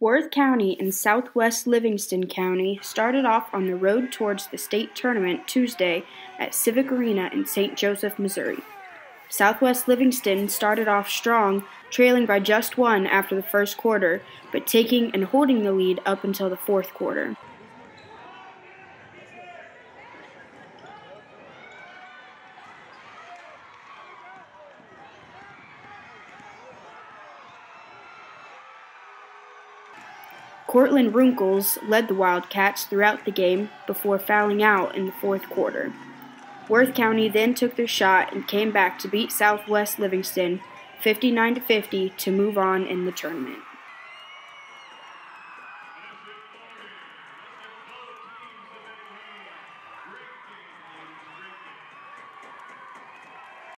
Worth County and Southwest Livingston County started off on the road towards the state tournament Tuesday at Civic Arena in St. Joseph, Missouri. Southwest Livingston started off strong, trailing by just one after the first quarter, but taking and holding the lead up until the fourth quarter. Cortland Runkles led the Wildcats throughout the game before fouling out in the fourth quarter. Worth County then took their shot and came back to beat Southwest Livingston 59 50 to move on in the tournament.